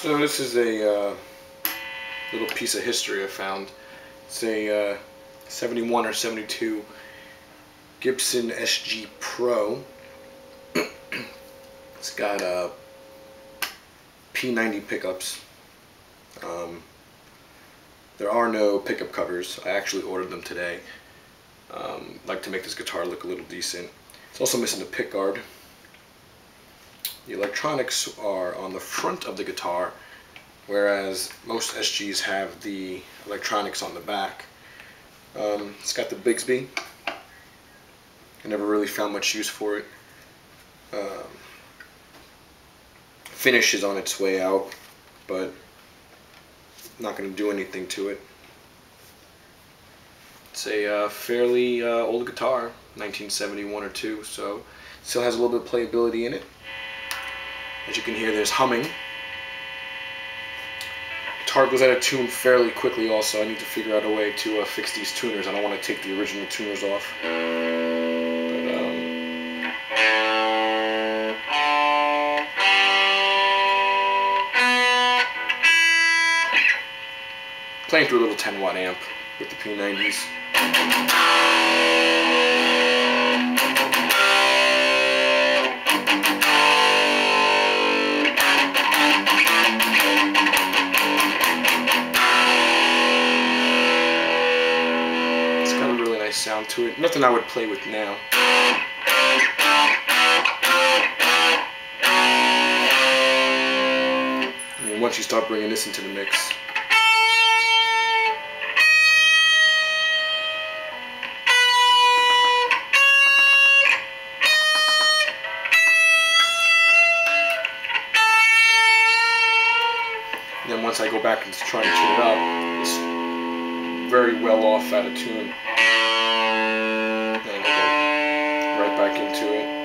So this is a uh, little piece of history I found. It's a uh, 71 or 72 Gibson SG Pro. it's got uh, P90 pickups. Um, there are no pickup covers. I actually ordered them today. Um, like to make this guitar look a little decent. It's also missing the pick guard. The electronics are on the front of the guitar, whereas most SGs have the electronics on the back. Um, it's got the Bigsby. I never really found much use for it. Um, finish is on its way out, but not going to do anything to it. It's a uh, fairly uh, old guitar, 1971 or 2, so still has a little bit of playability in it. As you can hear, there's humming. Guitar goes out of tune fairly quickly also. I need to figure out a way to uh, fix these tuners. I don't want to take the original tuners off. But, um, playing through a little 10 watt amp with the P90s. Sound to it. Nothing I would play with now. Once you start bringing this into the mix. then once I go back and try and tune it up, it's very well off out of tune. Into it.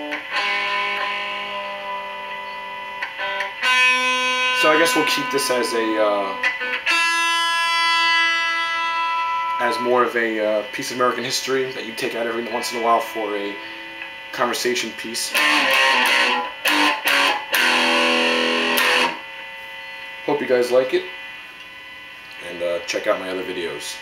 So I guess we'll keep this as a uh, as more of a uh, piece of American history that you take out every once in a while for a conversation piece. Hope you guys like it, and uh, check out my other videos.